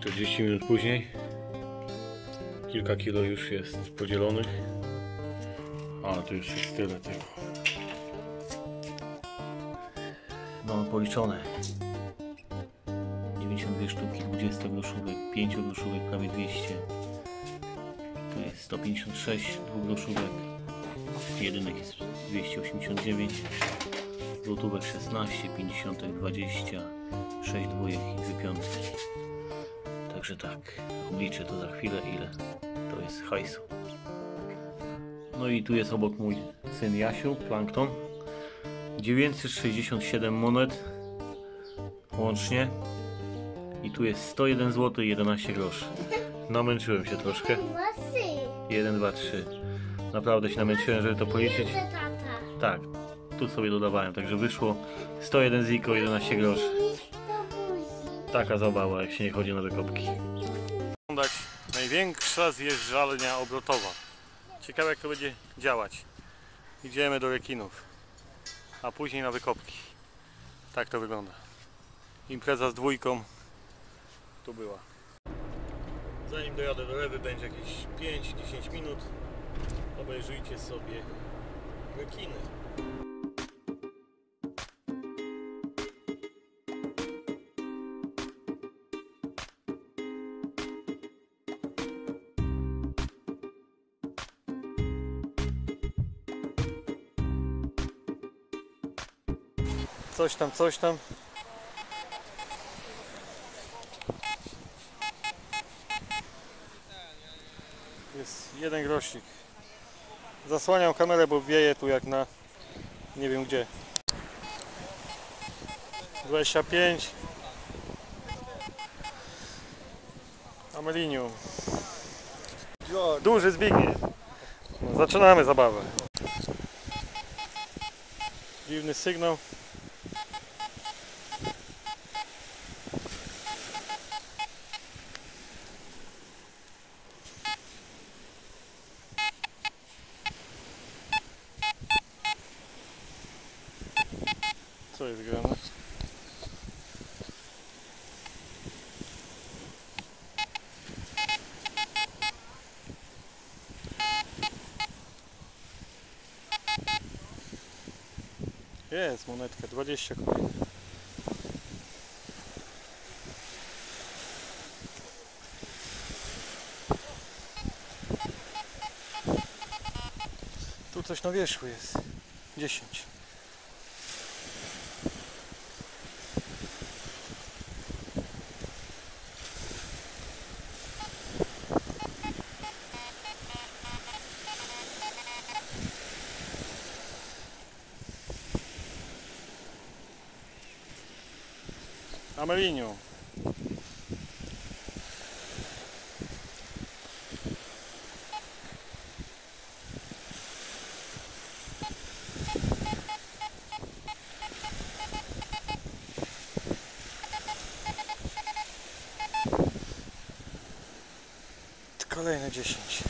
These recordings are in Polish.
40 minut później. Kilka kilo już jest podzielonych. Ale tu już jest tyle tego. No, policzone. 92 sztuki 20 groszówek, 5 groszówek prawie 200. Tu jest 156 dwugroszówek. Jedynek jest 289. Złotówek 16, 50, 20, 6 dwójek i 2 piątki. Także tak, obliczę to za chwilę ile to jest hajsu. No i tu jest obok mój syn Jasiu, Plankton. 967 monet łącznie. I tu jest 101 zł i 11 groszy. Namęczyłem się troszkę. Włosy. 1, 2, 3. Naprawdę się namęczyłem, żeby to policzyć. Tak, tu sobie dodawałem, także wyszło 101 ziko 11 groszy. Taka zabawa, jak się nie chodzi na wykopki. Oglądać największa zjeżdżalnia obrotowa. Ciekawe jak to będzie działać. Idziemy do rekinów, a później na wykopki. Tak to wygląda. Impreza z dwójką tu była. Zanim dojadę do lewy będzie jakieś 5-10 minut. Obejrzyjcie sobie rekiny. Coś tam, coś tam. Jest jeden grosik. Zasłaniam kamerę, bo wieje tu jak na nie wiem gdzie. 25 Amelinium. Duży Zbigniew. Zaczynamy zabawę. Dziwny sygnał. Jest grane? Jest monetka, 20 koron. Tu coś na wierzchu jest. 10. Amelinium. Kolejne 10.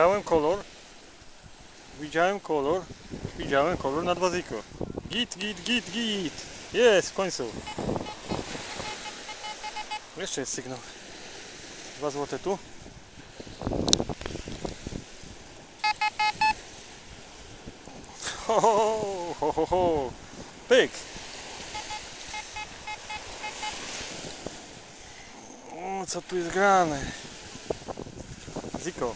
Widziałem kolor. Widziałem kolor. Widziałem kolor na dwa ziko. Git, git, git, git. Jest, w końcu. Jeszcze jest sygnał. Dwa złote tu. Ho, ho, ho, ho. Pyk. O, co tu jest grane? Ziko.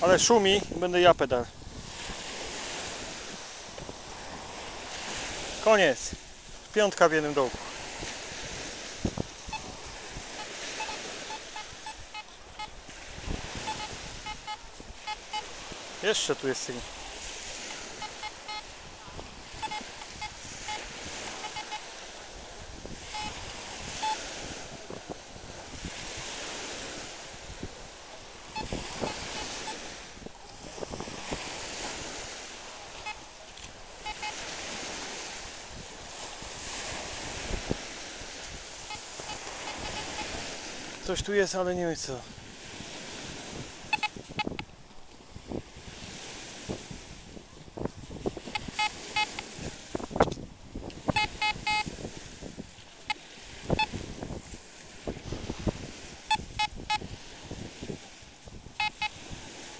Ale szumi, będę ja pedal. Koniec. Piątka w jednym dołku. Jeszcze tu jest sygnał. Tu jest, ale nie wiem co.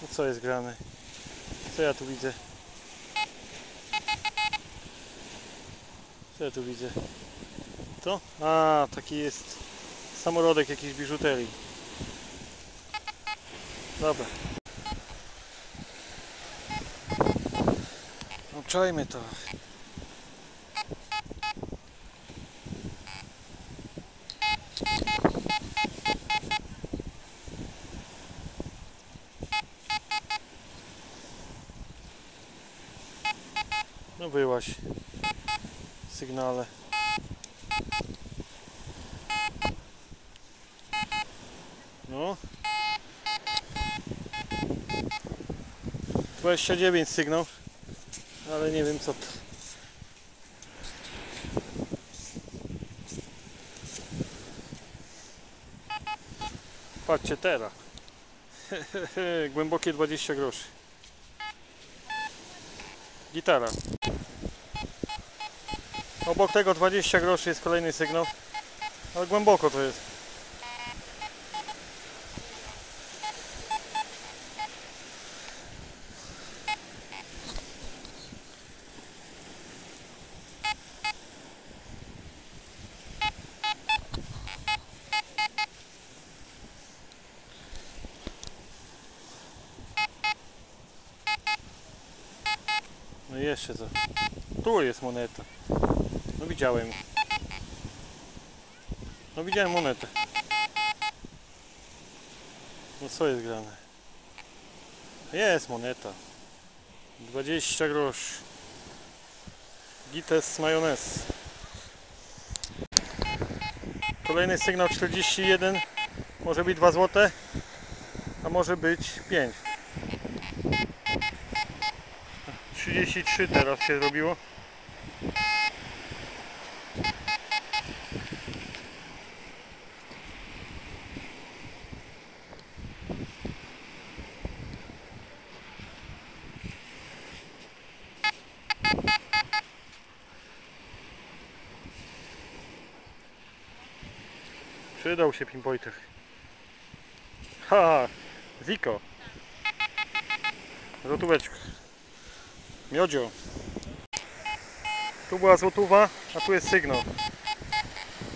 No co jest grane? Co ja tu widzę? Co ja tu widzę? To? A, taki jest samorodek jakiejś biżuterii. Dobra. Obczajmy to. No byłaś. Sygnale. No. 29 sygnał. Ale nie wiem co to. Patrzcie teraz. Głębokie 20 groszy. Gitara. Obok tego 20 groszy jest kolejny sygnał. Ale głęboko to jest. Jeszcze co? Tu jest moneta. No widziałem. No widziałem monetę. No co jest grane? Jest moneta. 20 groszy. Gites majonez. Kolejny sygnał 41. Może być 2 zł. A może być 5. 33 teraz się zrobiło. Przydał się pinpointer. Ha, Ziko. Złotóweczka. Miodzio. Tu była złotówa, a tu jest sygnał.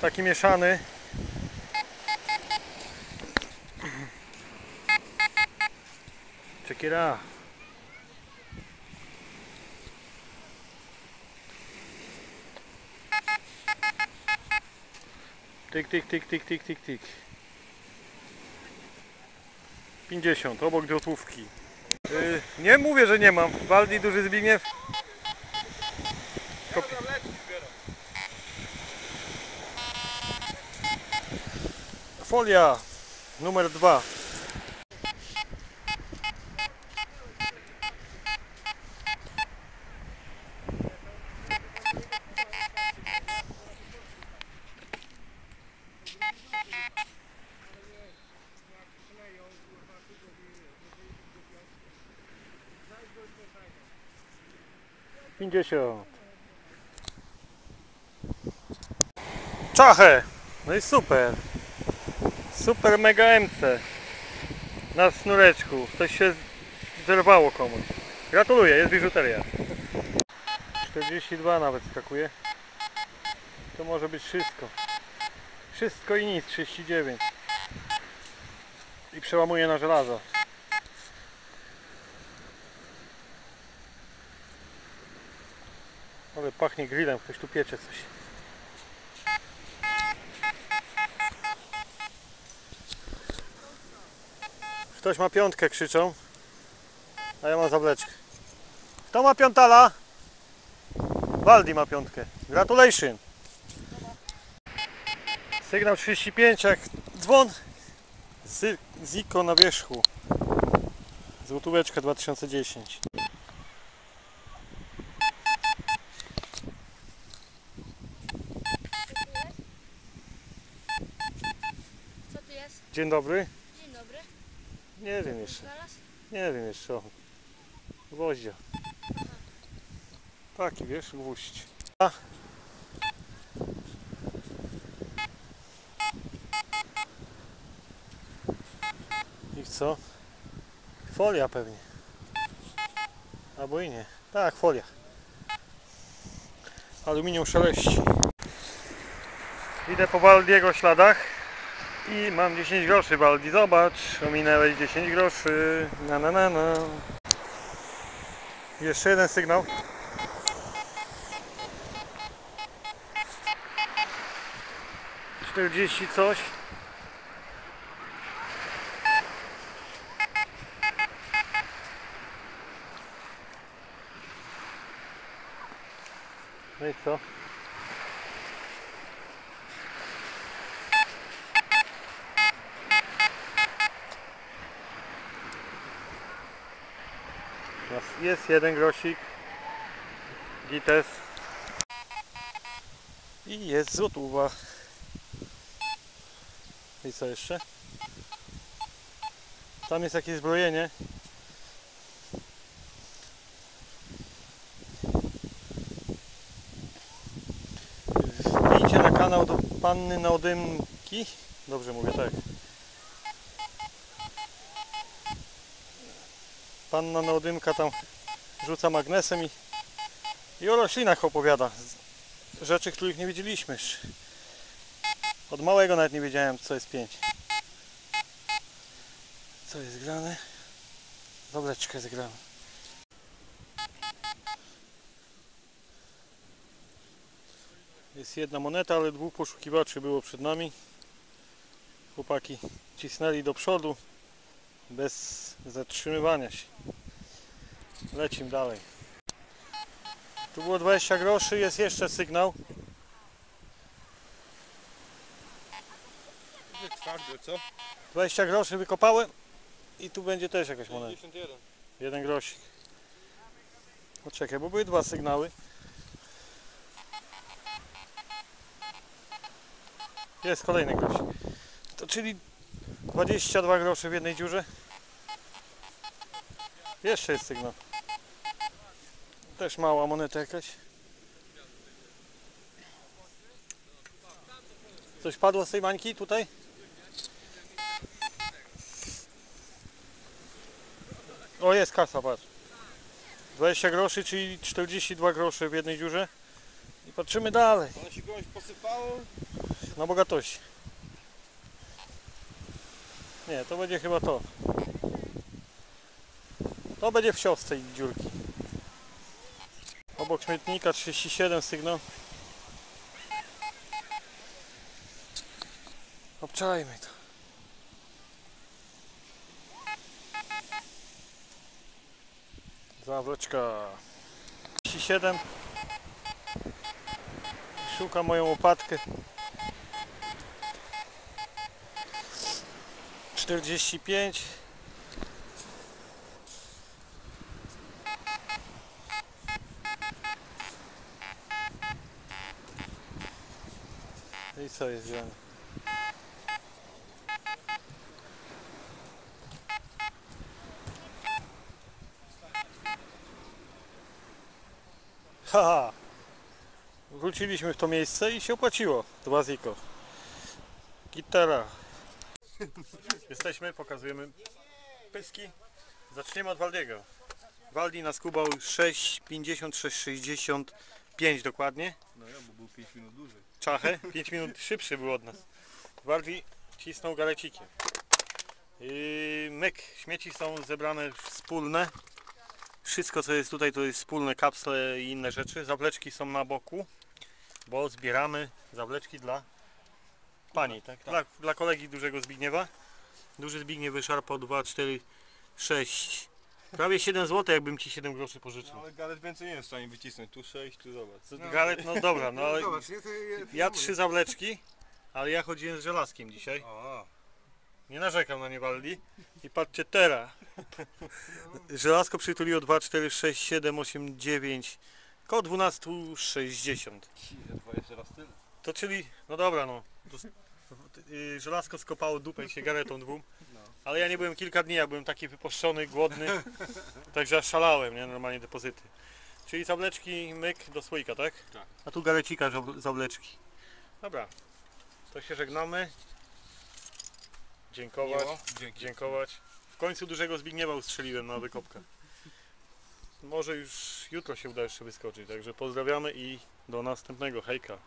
Taki mieszany. Check it out. Tyk, tyk, tyk, tyk, tyk, tyk, tyk. 50, obok złotówki. Yy, nie mówię, że nie mam. Waldi, duży Zbigniew. Kopi- Folia numer dwa. Pięćdziesiąt. Czachę! No i super. Super mega MC. Na sznureczku. Coś się zerwało komuś. Gratuluję, jest biżuteria. 42 nawet skakuje. To może być wszystko. Wszystko i nic, 39. I przełamuje na żelazo. Ale pachnie grillem, ktoś tu piecze coś. Ktoś ma piątkę, krzyczą. A ja mam zawleczkę. Kto ma piątala? Waldi ma piątkę. Gratulation. Sygnał 35 jak dzwon. Zy- Ziko na wierzchu. Złotóweczka 2010. Co tu jest? Dzień dobry. Dzień dobry. Nie wiem jeszcze. Znalazł? Nie wiem jeszcze. o. Gwoździa. Taki wiesz, gwóźdź. A. I co? Folia pewnie. Albo i nie. Tak, folia. Aluminium szeleści. Idę po Baldiego śladach i mam 10 groszy Baldi. Zobacz, ominęłeś 10 groszy. Na na na na. Jeszcze jeden sygnał. Czterdzieści coś. No i co? Jest- jeden grosik. Gites. I jest złotówa. I co jeszcze? Tam jest jakieś zbrojenie. Wbijcie na kanał do Panny Naodymki. Dobrze mówię, tak. Panna Naodymka tam rzuca magnesem i, i o roślinach opowiada. Rzeczy, których nie wiedzieliśmy. jeszcze. Od małego nawet nie wiedziałem, co jest pięć. Co jest grane? Dobleczka jest grana. Jest jedna moneta, ale dwóch poszukiwaczy było przed nami. Chłopaki cisnęli do przodu bez zatrzymywania się. Lecim dalej. Tu było 20 groszy, jest jeszcze sygnał. Twardy, co? 20 groszy wykopałem i tu będzie też jakaś moneta. 51. Jeden grosik. Poczekaj, bo były dwa sygnały. Jest kolejny grosik. To czyli 22 grosze w jednej dziurze. Jeszcze jest sygnał. Też mała moneta jakaś. Coś padło z tej bańki tutaj? O jest kasa, patrz. 20 groszy, czyli 42 grosze w jednej dziurze. I patrzymy dalej, Ono się komuś posypało? na bogatości. Nie, to będzie chyba to. To będzie w cios tej dziurki. Obok śmietnika 37 sygnał. Obczajmy to. Zawleczka 37 Szuka moją łopatkę 45 I co jest grane? Haha! Wróciliśmy w to miejsce i się opłaciło. Dwa ziko. Gitara. Jesteśmy, pokazujemy pyski. Zaczniemy od Waldiego. Waldi nas kubał 6,50, 6,65 dokładnie. No ja, bo był 5 minut dłużej. Czachę, 5 minut szybszy był od nas. Waldi cisnął galecikiem. I myk, śmieci są zebrane wspólne. Wszystko co jest tutaj to jest wspólne, kapsle i inne rzeczy. Zawleczki są na boku, bo zbieramy zawleczki dla pani, tak? Dla, dla kolegi dużego Zbigniewa. Duży Zbigniew wyszarpał 2, 4, 6, prawie 7 zł jakbym ci 7 groszy pożyczył. No, ale Galet więcej nie jest w stanie wycisnąć. Tu 6, tu zobacz. Galet, no dobra, no ale Zobacz, nie, to je, ja trzy zawleczki, ale ja chodziłem z żelazkiem dzisiaj. Nie narzekam na Niewaldi. I patrzcie teraz. Żelazko przytuliło 2, 4, 6, 7, 8, 9. Koło 12,60. Dwa jeszcze raz tyle. To czyli, no dobra no. To, żelazko skopało dupę się garetą dwóm. Ale ja nie byłem kilka dni, ja byłem taki wypuszczony, głodny. także szalałem, nie? Normalnie depozyty. Czyli tableczki, myk do słoika, tak? Tak. A tu garecika zableczki. Dobra. To się żegnamy. Dziękować. Miło. Dzięki. Dziękować. W końcu dużego Zbigniewa ustrzeliłem na wykopkę. Może już jutro się uda jeszcze wyskoczyć, także pozdrawiamy i do następnego. Hejka.